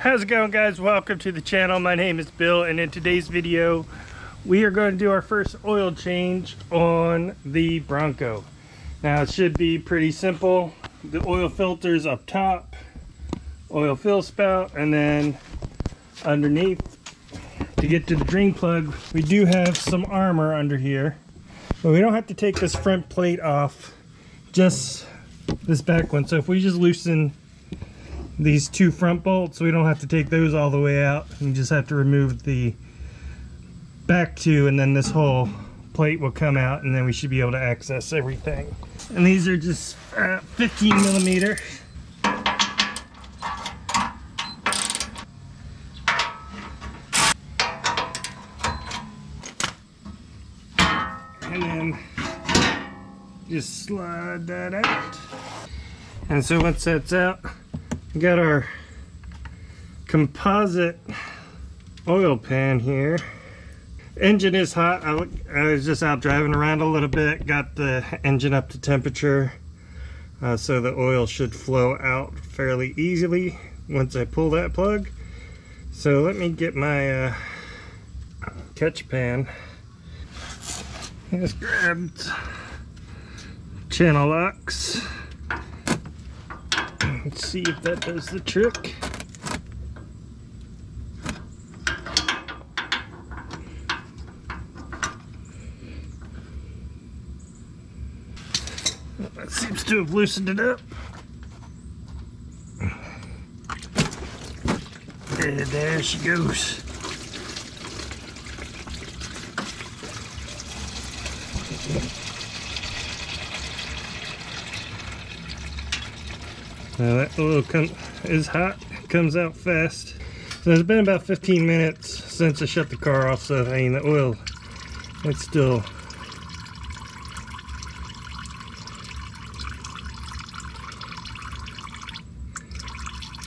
How's it going guys? Welcome to the channel. My name is Bill and in today's video we are going to do our first oil change on the Bronco. Now it should be pretty simple. The oil filters up top, oil fill spout, and then underneath to get to the drain plug we do have some armor under here. But we don't have to take this front plate off, just this back one. So if we just loosen these two front bolts, we don't have to take those all the way out. You just have to remove the back two and then this whole plate will come out and then we should be able to access everything. And these are just uh, 15 millimeter. And then just slide that out. And so once that's out, got our composite oil pan here. Engine is hot. I, I, was just out driving around a little bit, got the engine up to temperature. Uh, so the oil should flow out fairly easily once I pull that plug. So let me get my uh, catch pan. Just grabbed channel locks. Let's see if that does the trick. That seems to have loosened it up. And there she goes. Now that come, is hot, comes out fast. So it's been about 15 minutes since I shut the car off, so I mean the oil, it's still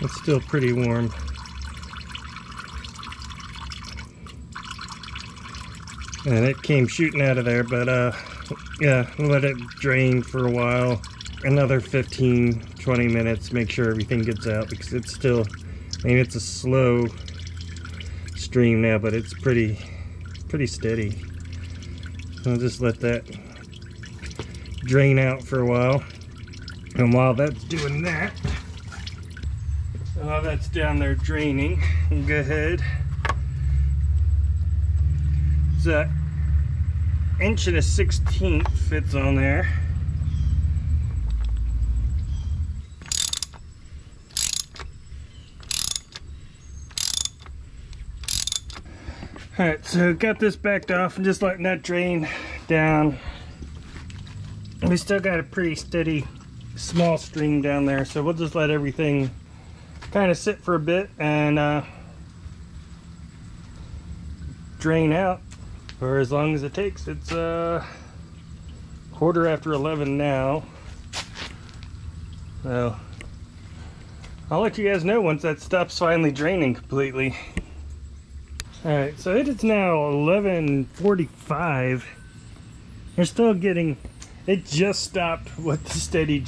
it's still pretty warm. And it came shooting out of there, but uh, yeah, let it drain for a while another 15 20 minutes make sure everything gets out because it's still I mean it's a slow stream now but it's pretty pretty steady. I'll just let that drain out for a while. And while that's doing that while that's down there draining we'll go ahead. It's a inch and a 16th fits on there Alright, so got this backed off and just letting that drain down. We still got a pretty steady small stream down there, so we'll just let everything kind of sit for a bit and uh, drain out for as long as it takes. It's uh, quarter after 11 now. So I'll let you guys know once that stops finally draining completely. Alright, so it is now 11.45. We're still getting, it just stopped with the steady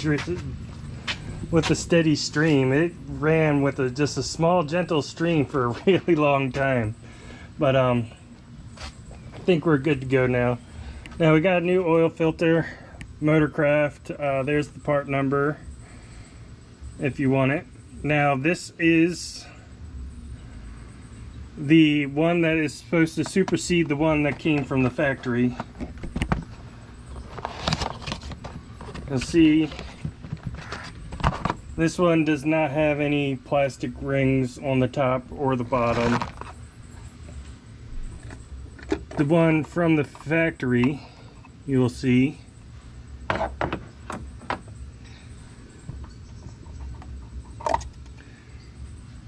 with the steady stream. It ran with a, just a small gentle stream for a really long time. But um, I think we're good to go now. Now we got a new oil filter, Motorcraft. Uh, there's the part number if you want it. Now this is the one that is supposed to supersede the one that came from the factory. You'll see this one does not have any plastic rings on the top or the bottom. The one from the factory, you will see,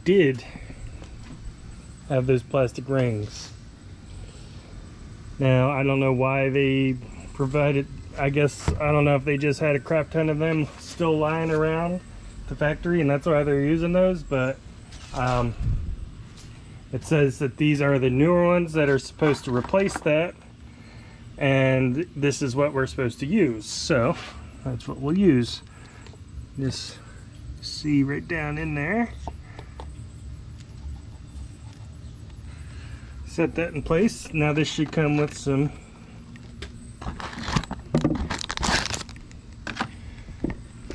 did have those plastic rings. Now, I don't know why they provided, I guess, I don't know if they just had a crap ton of them still lying around the factory and that's why they're using those, but um, it says that these are the newer ones that are supposed to replace that and this is what we're supposed to use. So, that's what we'll use. Just see right down in there. Set that in place. Now this should come with some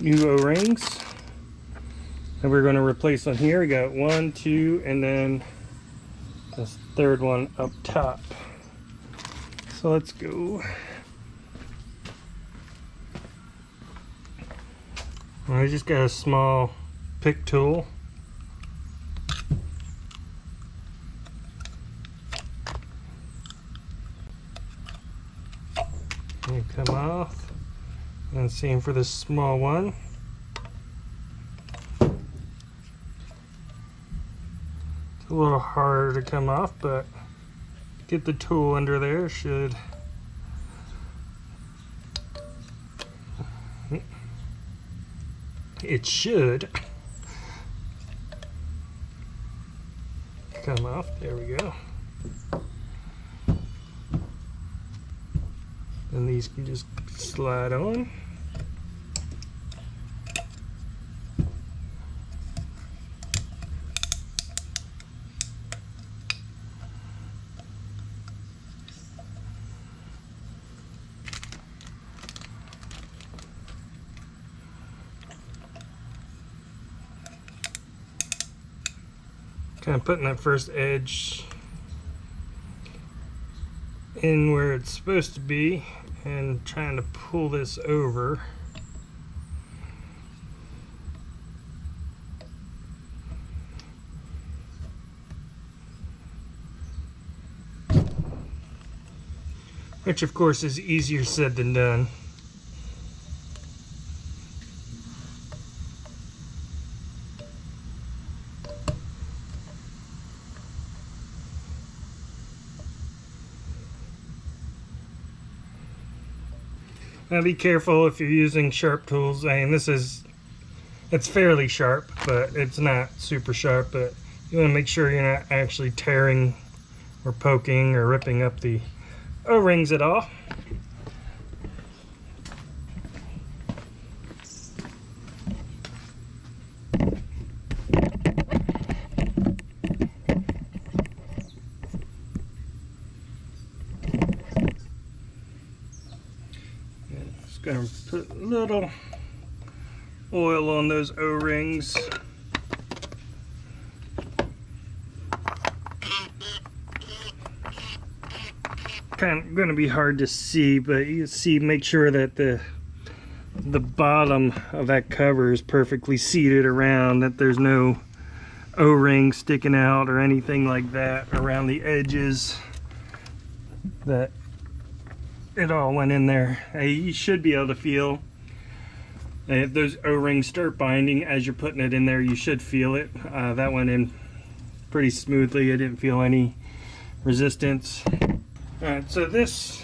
new O-rings that we're going to replace on here. We got one, two, and then this third one up top. So let's go. I just got a small pick tool. And come off. And same for this small one. It's a little harder to come off, but get the tool under there should it should come off there we go and these can just slide on. Kind of putting that first edge in where it's supposed to be and trying to pull this over. Which of course is easier said than done Now be careful if you're using sharp tools. I mean, this is, it's fairly sharp, but it's not super sharp, but you want to make sure you're not actually tearing or poking or ripping up the O-rings at all. Gonna put a little oil on those o-rings. Kind of gonna be hard to see but you see make sure that the the bottom of that cover is perfectly seated around that there's no o-ring sticking out or anything like that around the edges. That it all went in there. Uh, you should be able to feel if those O-rings start binding as you're putting it in there, you should feel it. Uh, that went in pretty smoothly. I didn't feel any resistance. Alright, so this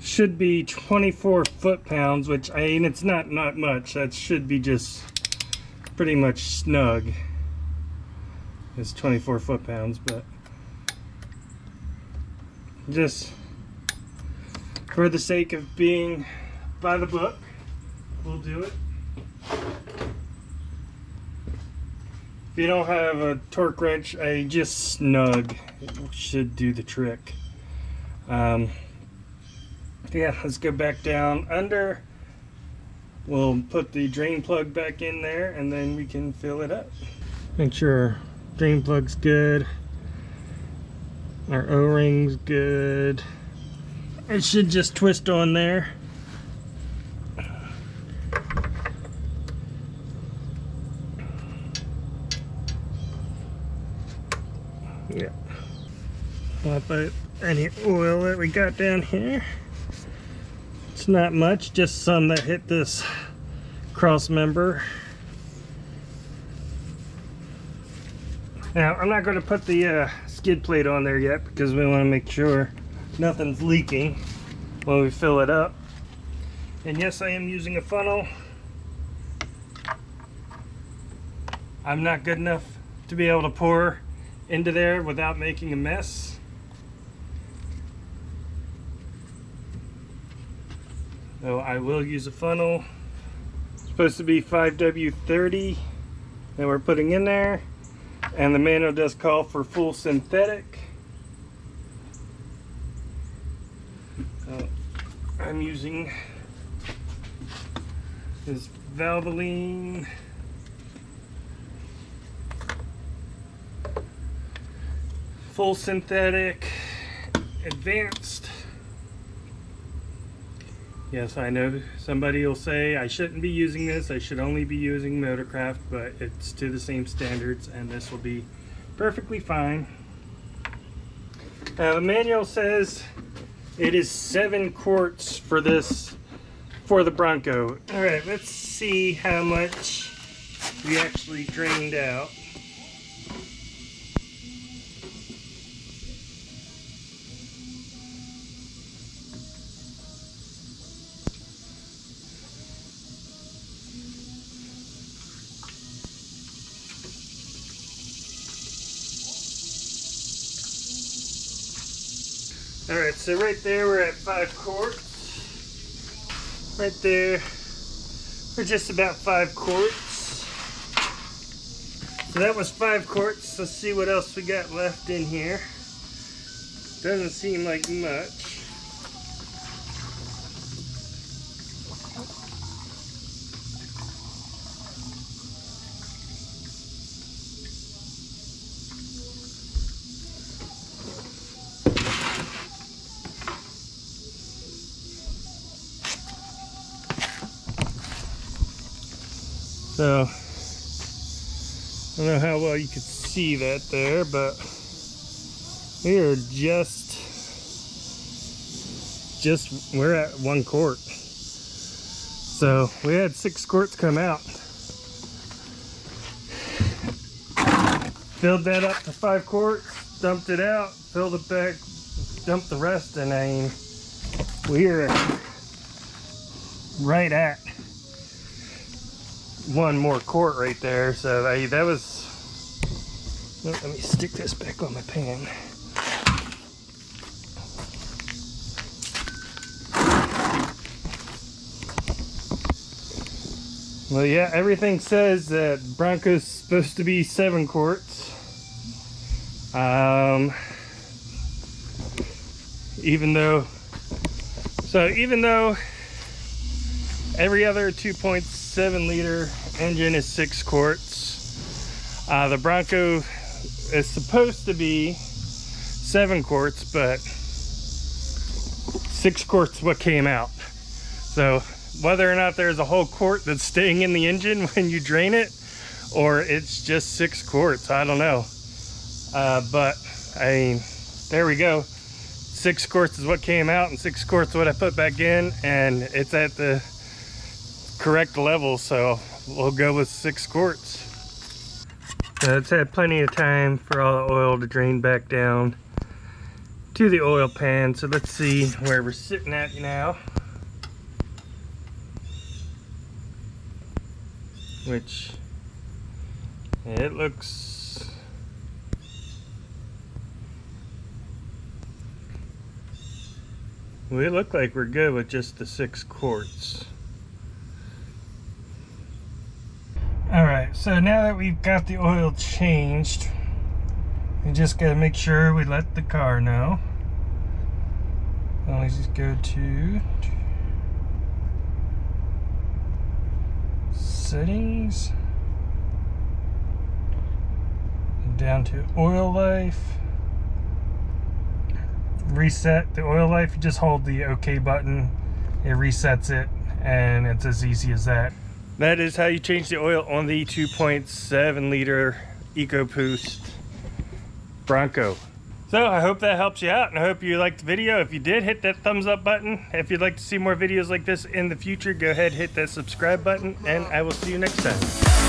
should be 24 foot-pounds, which I mean, it's not, not much. That should be just pretty much snug. It's 24 foot-pounds, but just for the sake of being by the book, we'll do it. If you don't have a torque wrench, a just snug should do the trick. Um, yeah, let's go back down under. We'll put the drain plug back in there and then we can fill it up. Make sure drain plug's good. Our O-ring's good it should just twist on there. Yeah. Wipe out any oil that we got down here. It's not much just some that hit this cross member. Now I'm not going to put the uh, skid plate on there yet because we want to make sure nothing's leaking when we fill it up. And yes, I am using a funnel. I'm not good enough to be able to pour into there without making a mess. So I will use a funnel. It's supposed to be 5W30 that we're putting in there. And the manual does call for full synthetic. Uh, I'm using this Valvoline. Full synthetic advanced. Yes I know somebody will say I shouldn't be using this. I should only be using Motorcraft but it's to the same standards and this will be perfectly fine. Now the manual says it is seven quarts for this for the Bronco. All right let's see how much we actually drained out All right, so right there we're at five quarts. Right there, we're just about five quarts. So that was five quarts. Let's see what else we got left in here. Doesn't seem like much. So, I don't know how well you could see that there, but we are just, just, we're at one quart. So we had six quarts come out. Filled that up to five quarts, dumped it out, filled it back, dumped the rest, and I mean, we're right at one more quart right there. So I, that was, let me stick this back on my pan. Well, yeah, everything says that Bronco's supposed to be seven quarts. Um, even though, so even though every other 2.7 liter engine is six quarts. Uh, the Bronco is supposed to be seven quarts, but six quarts what came out. So whether or not there's a whole quart that's staying in the engine when you drain it, or it's just six quarts, I don't know. Uh, but I mean, there we go. Six quarts is what came out and six quarts what I put back in and it's at the correct level, so we'll go with six quarts. So it's had plenty of time for all the oil to drain back down to the oil pan. So let's see where we're sitting at now. Which it looks we look like we're good with just the six quarts. So now that we've got the oil changed, we just got to make sure we let the car know. Let's just go to settings, down to oil life, reset the oil life, you just hold the OK button, it resets it, and it's as easy as that. That is how you change the oil on the 2.7 liter EcoBoost Bronco. So I hope that helps you out and I hope you liked the video. If you did, hit that thumbs up button. If you'd like to see more videos like this in the future, go ahead hit that subscribe button and I will see you next time.